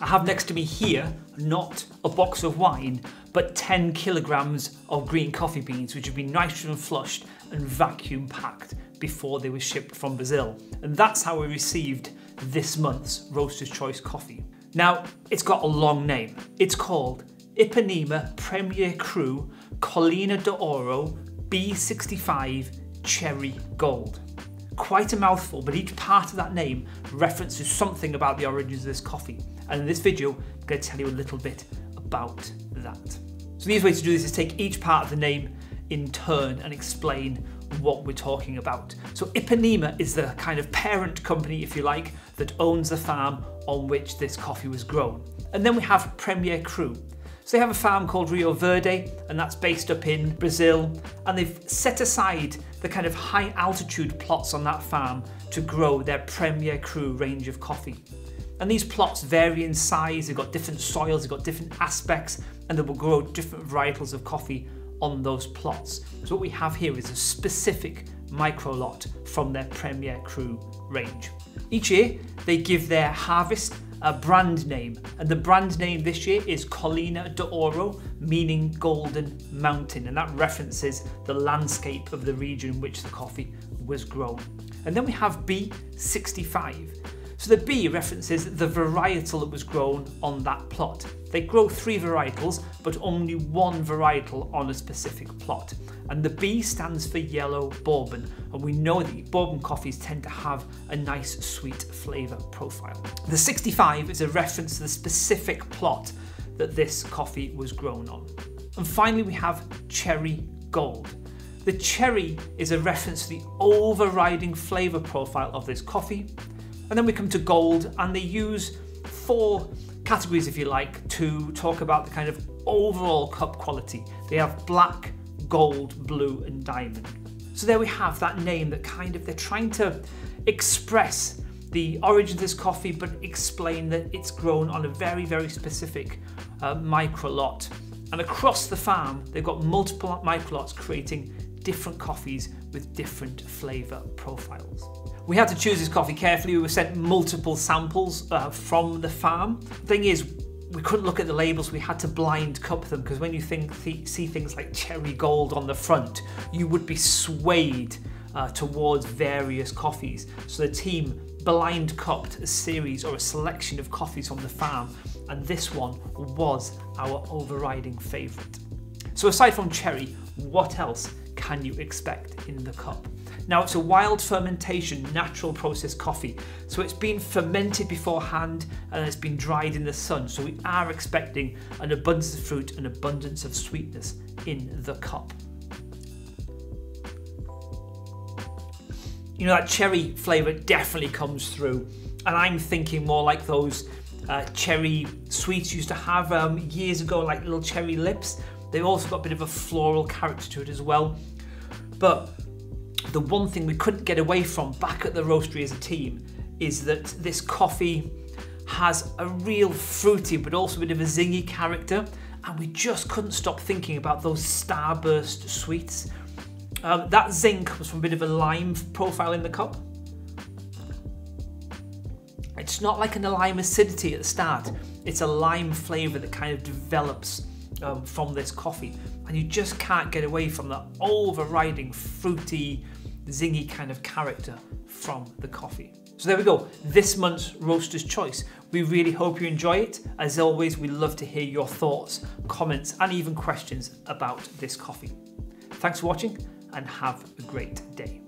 I have next to me here not a box of wine, but 10 kilograms of green coffee beans, which have been nitrogen flushed and vacuum packed before they were shipped from Brazil. And that's how we received this month's Roaster's Choice coffee. Now, it's got a long name. It's called Ipanema Premier Cru Collina d'Oro B65 Cherry Gold. Quite a mouthful, but each part of that name references something about the origins of this coffee. And in this video, I'm going to tell you a little bit about that. So the easiest way to do this is take each part of the name in turn and explain what we're talking about. So Ipanema is the kind of parent company, if you like, that owns the farm on which this coffee was grown. And then we have Premier Cru. So they have a farm called Rio Verde, and that's based up in Brazil, and they've set aside the kind of high altitude plots on that farm to grow their Premier Cru range of coffee. And these plots vary in size, they've got different soils, they've got different aspects, and they will grow different varietals of coffee on those plots. So what we have here is a specific micro lot from their Premier Cru range. Each year, they give their harvest a brand name, and the brand name this year is Collina d'Oro, meaning Golden Mountain, and that references the landscape of the region in which the coffee was grown. And then we have B65. So the B references the varietal that was grown on that plot. They grow three varietals, but only one varietal on a specific plot. And the B stands for yellow bourbon, and we know that bourbon coffees tend to have a nice sweet flavour profile. The 65 is a reference to the specific plot that this coffee was grown on. And finally, we have cherry gold. The cherry is a reference to the overriding flavour profile of this coffee, and then we come to gold, and they use four categories, if you like, to talk about the kind of overall cup quality. They have black, gold, blue, and diamond. So there we have that name that kind of they're trying to express the origin of this coffee, but explain that it's grown on a very, very specific uh, micro lot. And across the farm, they've got multiple micro lots creating different coffees with different flavour profiles. We had to choose this coffee carefully. We were sent multiple samples uh, from the farm. Thing is, we couldn't look at the labels, we had to blind cup them because when you think, th see things like cherry gold on the front, you would be swayed uh, towards various coffees. So the team blind cupped a series or a selection of coffees from the farm, and this one was our overriding favourite. So aside from cherry, what else can you expect in the cup? Now it's a wild fermentation, natural process coffee. So it's been fermented beforehand and it's been dried in the sun. So we are expecting an abundance of fruit, an abundance of sweetness in the cup. You know, that cherry flavour definitely comes through. And I'm thinking more like those uh, cherry sweets used to have um, years ago, like little cherry lips. They've also got a bit of a floral character to it as well. But the one thing we couldn't get away from back at the roastery as a team is that this coffee has a real fruity but also a bit of a zingy character and we just couldn't stop thinking about those starburst sweets. Um, that zing comes from a bit of a lime profile in the cup. It's not like an lime acidity at the start, it's a lime flavour that kind of develops um, from this coffee and you just can't get away from the overriding fruity, zingy kind of character from the coffee. So there we go, this month's Roaster's Choice. We really hope you enjoy it. As always, we love to hear your thoughts, comments, and even questions about this coffee. Thanks for watching and have a great day.